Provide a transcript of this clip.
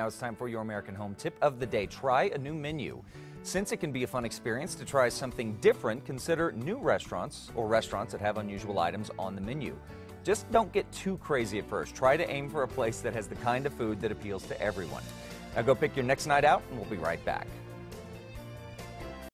Now it's time for your American Home tip of the day. Try a new menu. Since it can be a fun experience to try something different, consider new restaurants or restaurants that have unusual items on the menu. Just don't get too crazy at first. Try to aim for a place that has the kind of food that appeals to everyone. Now go pick your next night out, and we'll be right back.